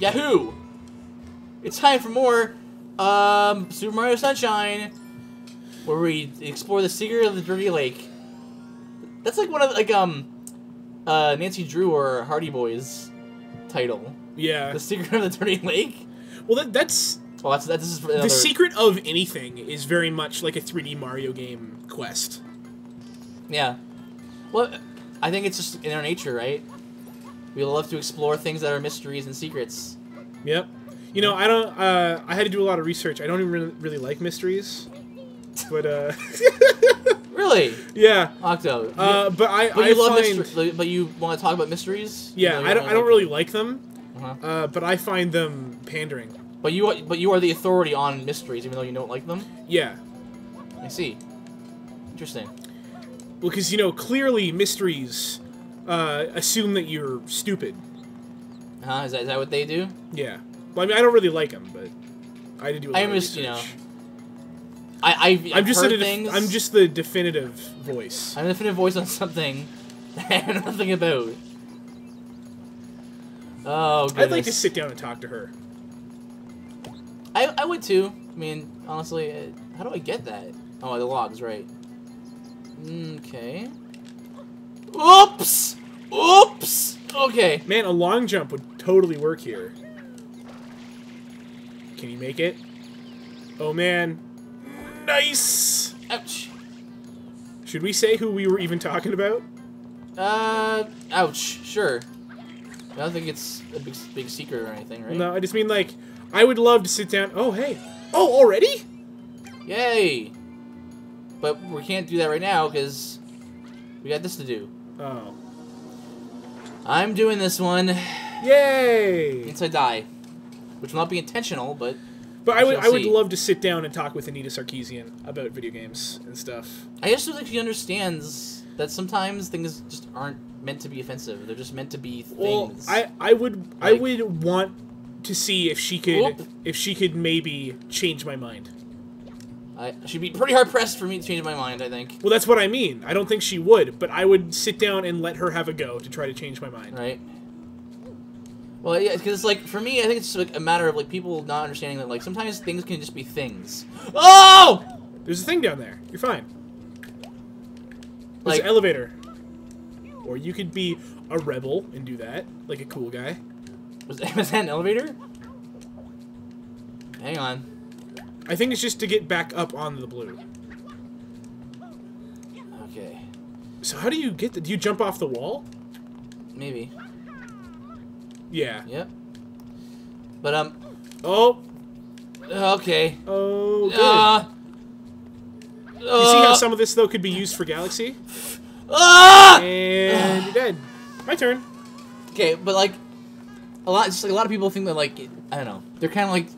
Yahoo! It's time for more um, Super Mario Sunshine, where we explore the secret of the Dirty Lake. That's like one of like um, uh, Nancy Drew or Hardy Boys title. Yeah. The secret of the Dirty Lake. Well, that, that's Well, that's that. This is for another, the secret of anything is very much like a 3D Mario game quest. Yeah. Well, I think it's just in our nature, right? We love to explore things that are mysteries and secrets. Yep. You know, I don't. Uh, I had to do a lot of research. I don't even really, like mysteries, but uh, Really, yeah. Octo. Uh, but I, but I you love find, mysteries. But you want to talk about mysteries? yeah, I don't. I don't really like them. Uh-huh. Uh, but I find them pandering. But you, but you are the authority on mysteries, even though you don't like them. Yeah. I see. Interesting. Well, because you know, clearly mysteries uh, assume that you're stupid. Huh? Is that, is that what they do? Yeah. Well, I mean, I don't really like them, but I to do. A lot I'm of just, you know. I, I've, I'm just heard the things. I'm just the definitive voice. I'm the definitive voice on something that I know nothing about. Oh, goodness. I'd like to sit down and talk to her. I, I would too. I mean, honestly, uh, how do I get that? Oh, the logs, right. Okay. Oops! Oops! Okay. Man, a long jump would totally work here. Can you make it? Oh man. Nice! Ouch. Should we say who we were even talking about? Uh, ouch. Sure. I don't think it's a big, big secret or anything, right? No, I just mean like, I would love to sit down. Oh, hey. Oh, already? Yay! But we can't do that right now because we got this to do. Oh. I'm doing this one Yay! until I die, which will not be intentional, but But I would, I would love to sit down and talk with Anita Sarkeesian about video games and stuff. I just don't think she understands that sometimes things just aren't meant to be offensive. They're just meant to be things. Well. I, I would I would want to see if she could Whoop. if she could maybe change my mind. I she'd be pretty hard pressed for me to change my mind. I think. Well, that's what I mean. I don't think she would, but I would sit down and let her have a go to try to change my mind. Right. Well, yeah, because it's like for me, I think it's like a matter of like people not understanding that like sometimes things can just be things. Oh! There's a thing down there. You're fine. There's Like an elevator. Or you could be a rebel and do that, like a cool guy. was, was that an elevator? Hang on. I think it's just to get back up on the blue. Okay, So how do you get the? Do you jump off the wall? maybe. Yeah. Yep. But um. Oh. Okay. Oh. Good. Uh, you see how uh, some of this though could be used for Galaxy? Ah! And you're dead. My turn. Okay, but like a lot, just like a lot of people think that like I don't know, they're kind of like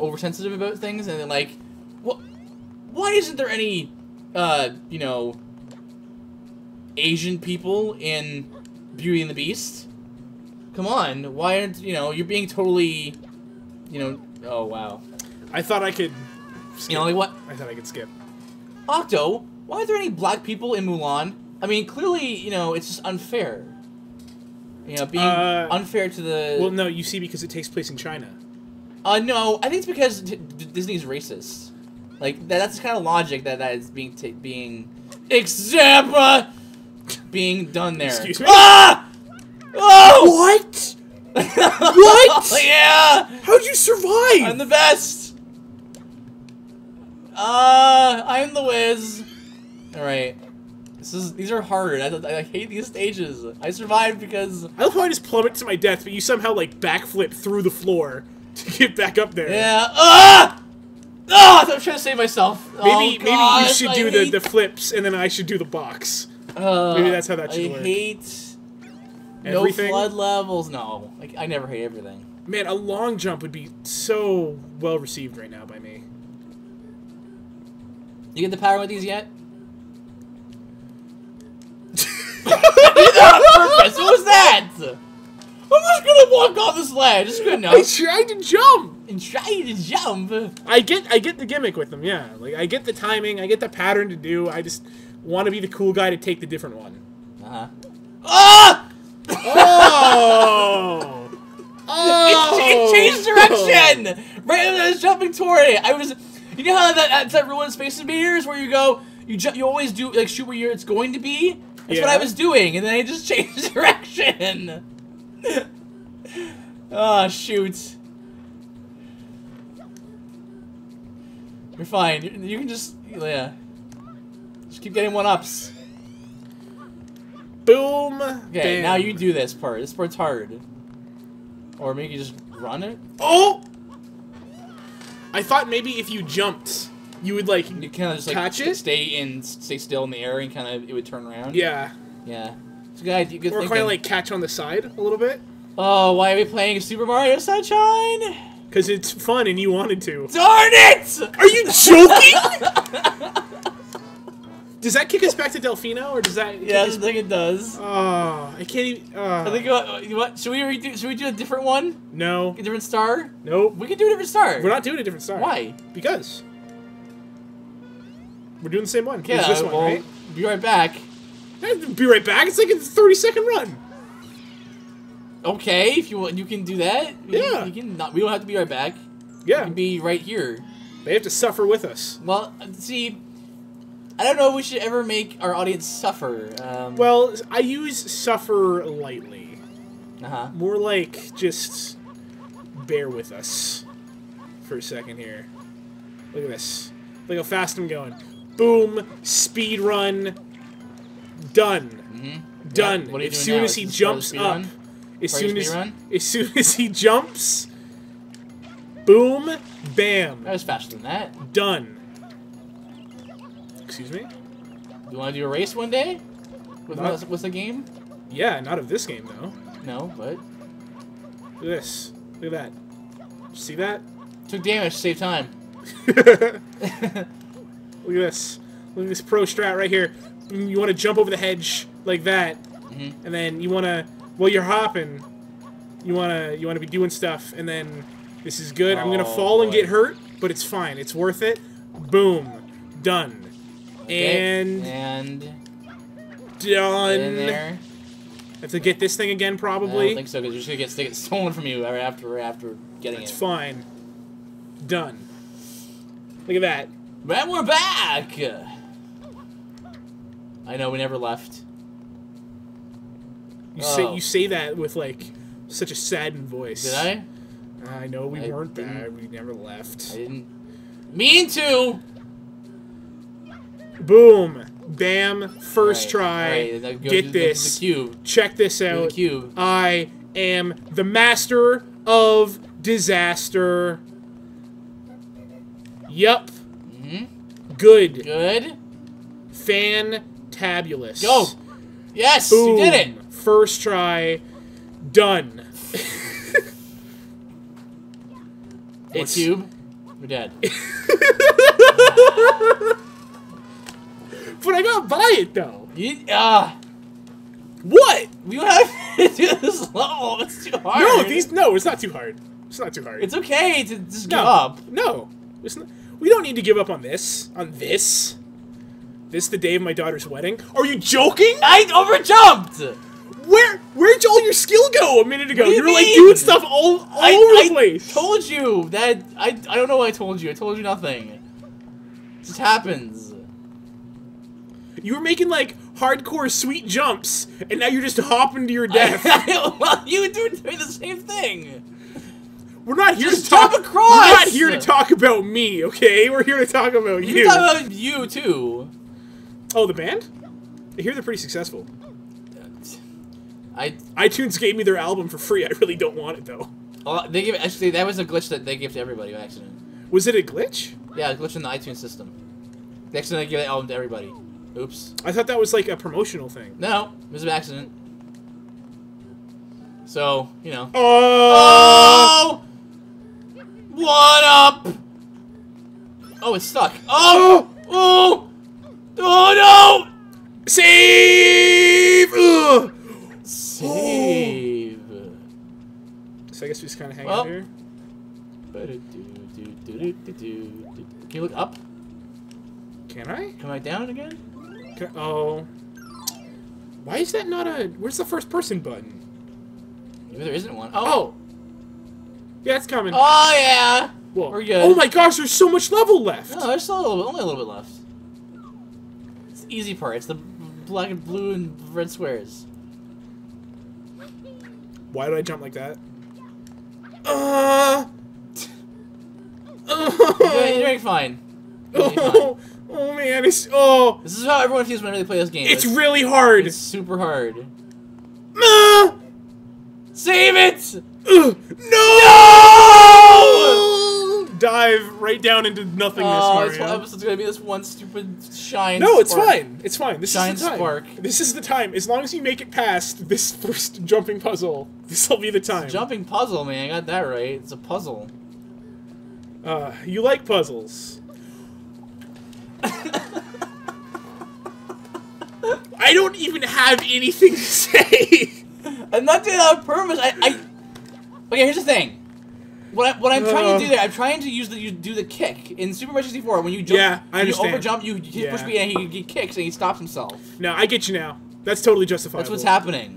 oversensitive about things, and they're like, what? Why isn't there any, uh, you know, Asian people in Beauty and the Beast? Come on, why aren't you know? You're being totally, you know. Oh wow. I thought I could. Skip. You know like what? I thought I could skip. Octo, why aren't there any black people in Mulan? I mean, clearly, you know, it's just unfair. You know, being Uh, unfair to the. Well, no, you see, because it takes place in China. Uh, no, I think it's because D- D- Disney's racist. Like that, that's the kind of logic that that is being ta- being example being done there. Excuse me? Ah! Oh! What? what? yeah, How'd you survive? I'm the best. Uh, I'm the whiz. All right. This is these are hard. I, I hate these stages. I survived because I love how I just plummet to my death, but you somehow like backflip through the floor to get back up there. yeah. Ah! Ah! I'm trying to save myself. Maybe oh, maybe you should I do the, hate the flips and then I should do the box. Uh, Maybe that's how that should I work. hate Everything. no flood levels. No, like I never hate everything. Man, a long jump would be so well received right now by me. You get the power with these yet? I did that on purpose. What was that? I'm just gonna walk off this ledge. It's good I enough. tried to jump. And try to jump. I get I get the gimmick with them, yeah. Like I get the timing, I get the pattern to do. I just want to be the cool guy to take the different one. Uh huh. Ah! Oh! Oh! It, changed direction! Right as I was jumping toward it. I was. You know how that, that's that rule in Space Invaders where you go, you ju- you always do, like, shoot where you're, it's going to be? That's what I was doing, and then I just changed direction. Oh, shoot. You're fine. You, can just, yeah. Just keep getting one ups. Boom. Okay, now you do this part. This part's hard. Or maybe you just run it. Oh! I thought maybe if you jumped, you would like. You kind of just like Catch it? stay in, stay still in the air, and kind of it would turn around. Yeah. yeah. A good idea. Good Or kind of like catch on the side a little bit. Oh, why are we playing Super Mario Sunshine? Because it's fun and you wanted to. Darn it! Are you joking? does that kick us back to Delfino, or does that? Yeah, I think it does. Oh, I can't even. Uh, I think you you want, should we redo, should we do a different one? no. A different star? Nope. We can do a different star. We're not doing a different star. Why? Because. We're doing the same one. Yeah, it's this one, well, right? be right back. Eh, Be right back. It's like a 30 second run. Okay, if you want, you can do that. Yeah. You can not. We don't have to be right back. Yeah. can be right here. They have to suffer with us. Well, see, I don't know if we should ever make our audience suffer. Um, Well, I use suffer lightly. uh huh. More like just bear with us for a second here. Look at this. Look how fast I'm going. Boom, speed run, done. Mm-hmm. Done. What are you as soon now? as he jumps up, speed as soon as run? as soon as he jumps, boom, bam, That was faster than that. done. Excuse me? You want to do a race one day? With Not- what's, what's the game? Yeah, not of this game though. No, but Look at this. Look at that. See that? took damage to save time. Look at this. Look at this pro strat right here. Mm, You want to jump over the hedge like that, Mhm. and then you want to, while you're hopping, you want to you want to be doing stuff, and then this is good. I'm gonna Oh, fall and get hurt, but it's fine. It's worth it. Boom, done, Okay, and and done. there. Have to get this thing again, probably. I don't think so because you're just gonna get, get stolen from you after after getting It's it. It's fine. Done. Look at that. And we're back. I know we never left. You say Oh. you say that with like such a saddened voice. Did I? I know we I weren't bad. We never left. I didn't. Mean to. Boom, bam, first Alright, try. go Get to this. The cube. Check this Go out. the cube. I am the master of disaster. Yup. hmm Good. Good. Fantabulous. Go. Yes, Boom. you did it. First try. Done. It's- cube. We're dead. But I got by it though. You, uh, What? we don't have to do this level. It's too hard. No, these. No, it's not too hard. It's not too hard. It's okay to just no, give up. No, it's not, we don't need to give up on this. On this. This the day of my daughter's wedding. Are you joking? I overjumped. Where where'd all your skill go a minute ago? What you were like doing stuff all, all I, over I the place. told you that I I don't know what I told you. I told you nothing. It just happens. you were making like hardcore sweet jumps, and now you're just hopping to your death. well, you doing the same thing. we're not here Just to talk. across! We're not here to talk about me, okay? We're here to talk about You you. talk about you too. Oh, the band? I hear they're pretty successful. I iTunes gave me their album for free. I really don't want it though. oh, they give actually that was a glitch that they gave to everybody by accident. Was it a glitch? Yeah, a glitch in the iTunes system. They accidentally gave the album to everybody. Oops. I thought that was like a promotional thing. No, it was an accident. So you know. Oh! Oh! What up? Oh, it's stuck. Oh! Oh! Oh no! Save! Ugh. Save. So I guess we just kind of hang Well. out here. Can you look up? Can I? Come I down again? Can I? Oh. Why is that not a? Where's the first person button? Maybe there isn't one. Oh. Oh! Yeah, it's coming. Oh yeah. Whoa. we're good. Oh my gosh, there's so much level left. No, there's still a little, only a little bit left. It's easy part. It's the black and blue and red squares. Why did I jump like that? Uh. You're doing, you're doing fine. You're doing fine. Oh, oh man, it's oh, This is how everyone feels whenever they play this game. it's really hard. It's super hard. Ah! Save it! Ugh, no! Dive right down into nothingness, Oh, this whole episode's gonna be this one stupid shine. No, it's spark. fine. It's fine. This Shine is the time. spark. This is the time. As long as you make it past this first jumping puzzle, this will be the time. Jumping puzzle, man. I got that right. It's a puzzle. Uh, you like puzzles. I don't even have anything to say. I'm not doing that on purpose. I, I. Okay, here's the thing. What, I, what I'm trying Uh. to do there, I'm trying to use the you do the kick in Super Mario 64. When you jump, Yeah, I when you understand. overjump, you hit push Yeah. B and he, he kicks and he stops himself. no, I get you now. That's totally justifiable. That's what's happening.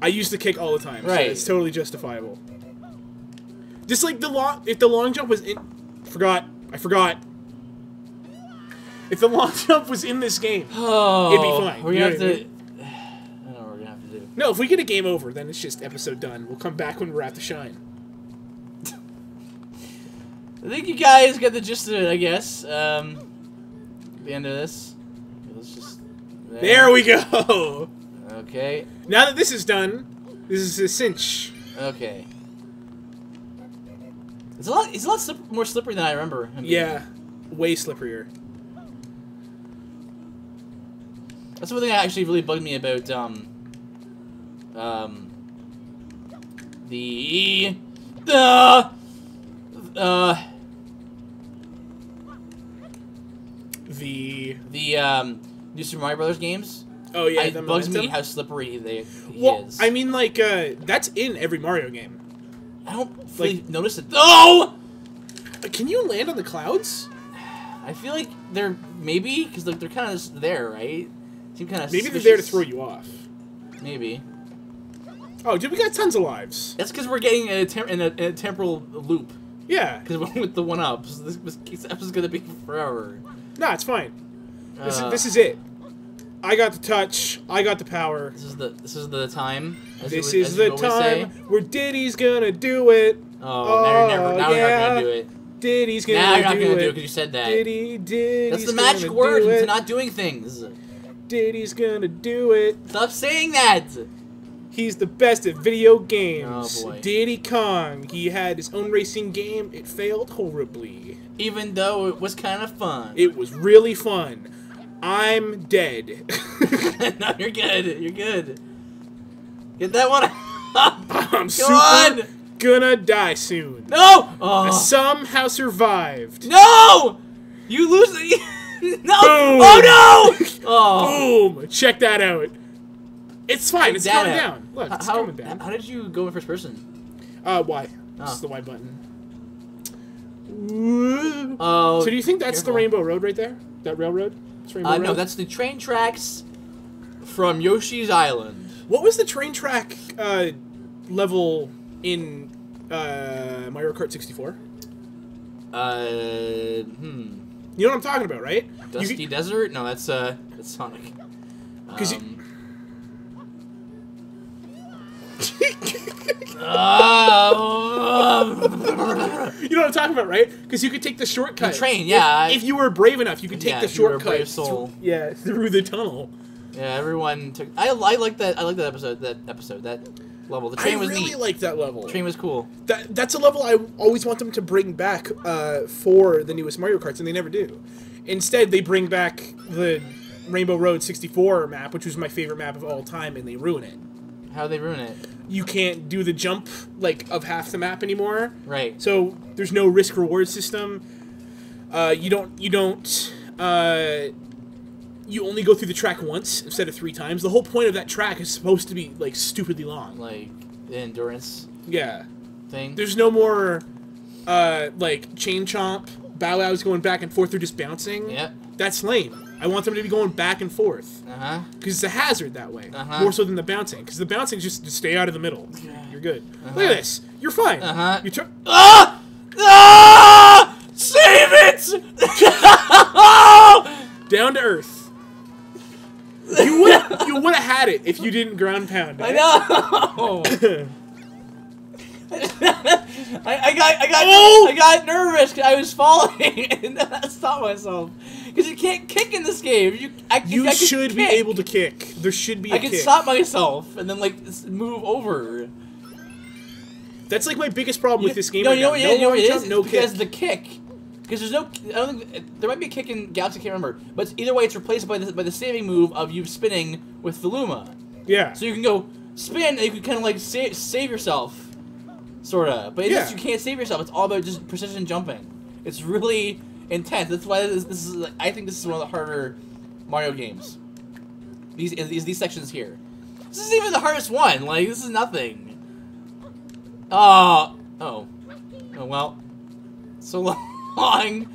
I use the kick all the time. so Right. it's totally justifiable. Just like the long, if the long jump was in, forgot, I forgot. If the long jump was in this game, Oh, It'd be fine, We're you gonna know have what I to. I don't know what we're gonna have to do. No, if we get a game over, then it's just episode done. We'll come back when we're at the shine. I think you guys get the gist of it. I guess. Um, the end of this. Let's just. There we go. Okay. Now that this is done, this is a cinch. Okay. It's a lot. It's a lot slip, more slippery than I remember. him being. Yeah, way slipperier. That's one thing that actually really bugged me about um um the the uh The the um New Super Mario Brothers games. oh yeah, it bugs me how slippery they he Well, is. I mean, like uh, that's in every Mario game. I don't really like- notice it. Oh, Can you land on the clouds? I feel like they're maybe because like, they're kind of there, right? Seem kind of Maybe they're there to throw you off. Maybe Oh, dude, we got tons of lives. that's because we're getting in a, in a, in a temporal loop. Yeah. Because we're with the one up, so this, this, this episode's gonna be forever. Nah, it's fine. This, Uh, is, this is it. I got the touch. I got the power. This is the this is the time. This you- is the say. time where Diddy's gonna do it. Oh, you're never. Oh, Now you're not gonna do it. Diddy's gonna Now you're not gonna it. do it because you said that. Diddy, Diddy's That's the magic do word it. to not doing things. Diddy's gonna do it. Stop saying that. He's the best at video games. Oh. Diddy Kong. He had his own racing game. It failed horribly. Even though it was kind of fun. It was really fun. I'm dead. no, you're good. You're good. Get that one. I'm Come super on. gonna die soon. No. I Oh. somehow survived. No. You lose. The... no. Boom. Oh no. Oh. Boom! Check that out. It's fine. It's coming down. Look, it's how, coming down. How did you go in first person? Uh, Y. This Oh. is the Y button. Oh. So do you think that's careful. the Rainbow Road right there? That railroad? Uh, no, that's the train tracks from Yoshi's Island. What was the train track uh, level in uh, Mario Kart 64? Uh, hmm. You know what I'm talking about, right? Dusty could- Desert? No, that's uh, that's Sonic. 'Cause you- Um, You know what I'm talking about, right? Because you could take the shortcut. The train, yeah. If, if you were brave enough, you could take Yeah, the if you were shortcut. brave soul. through- yeah, through the tunnel. yeah, everyone took. I, I like that. I like that episode. That episode. That level. The train I was really neat. like that level. the train was cool. That that's a level I always want them to bring back uh, for the newest Mario Karts, and they never do. Instead, they bring back the Rainbow Road 64 map, which was my favorite map of all time, and they ruin it. How they ruin it? You can't do the jump like of half the map anymore, Right. so there's no risk reward system. Uh, you don't you don't uh, you only go through the track once instead of three times. The whole point of that track is supposed to be like stupidly long. Like the endurance Yeah. thing. There's no more uh, like chain chomp Bow Wow's going back and forth, they're just bouncing. Yep. That's lame. I want them to be going back and forth Uh huh. because it's a hazard that way, Uh-huh. more so than the bouncing. Because the bouncing just to stay out of the middle. Yeah. You're good. Look Uh-huh. at this. You're fine. Uh-huh. You tr- Ah! Ah! Save it! down to earth. You would you would have had it if you didn't ground pound. I know. I, I got I got Oh! I got nervous 'cause I was falling and then I stopped myself because you can't kick in this game. You I, You I should be able to kick. There should be a I can kick. stop myself and then like move over. That's like my biggest problem with this game. No, right you know now. what? No you know what it jump, is? no because kick. the kick. Because there's no, I don't think eh, there might be a kick in Galaxy. I can't remember, but either way, it's replaced by the by the saving move of you spinning with the Luma. Yeah. So you can go spin and you can kind of like save save yourself, sorta. But it's just, you can't save yourself. It's all about just precision jumping. It's really intense. That's why this, this is. Like, I think this is one of the harder Mario games. These these these sections here. This is even the hardest one. Like this is nothing. Oh oh oh well. So long.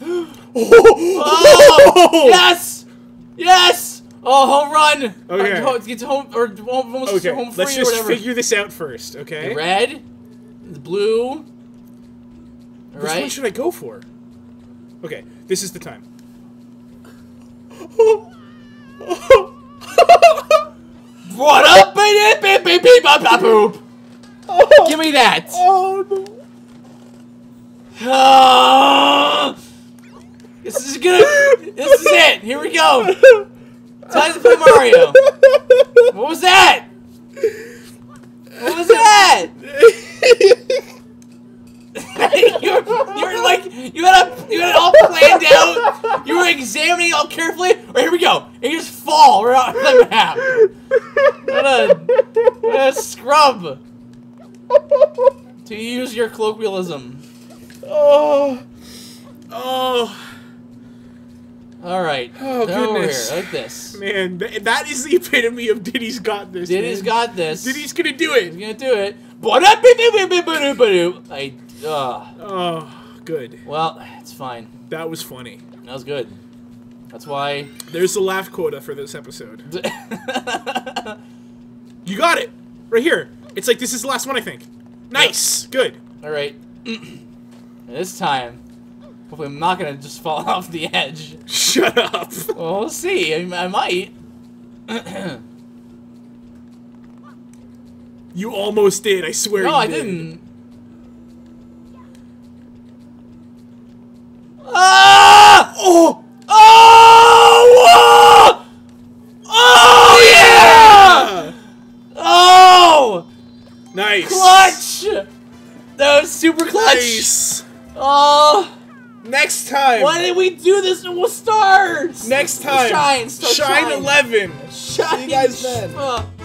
Oh yes yes. Oh home run. Okay. Or, to home or almost Okay, home free let's or just whatever. figure this out first, okay? The red, the blue. All Which one should I go for? Okay, this is the time. What up, baby? Beep, beep, beep, bop, bop, boop. Give me that. Oh no! Ah. this is gonna. This is it. Here we go. Time to play Mario. What was that? What was that? you, were, you were like you had a, you had it all planned out. You were examining it all carefully. Or here we go. And you just fall right off the map. What a what a scrub. To use your colloquialism. Oh, oh, All right. Oh, goodness. here, like this. man, th- that is the epitome of Diddy's got this. Diddy's man. got this. Diddy's gonna do it. He's gonna do it. I. Uh, Oh, good. well, it's fine. That was funny. That was good. That's why. There's the laugh quota for this episode. You got it right here. It's like this is the last one, I think. Nice, good. All right. this time, hopefully, I'm not gonna just fall off the edge. Shut up. Well, we'll see. I, I might. You almost did. I swear. no, I did. didn't. We do this and we'll start. Next time. Shine, star Shine shine. 11. Shine. See you guys then. Fuck.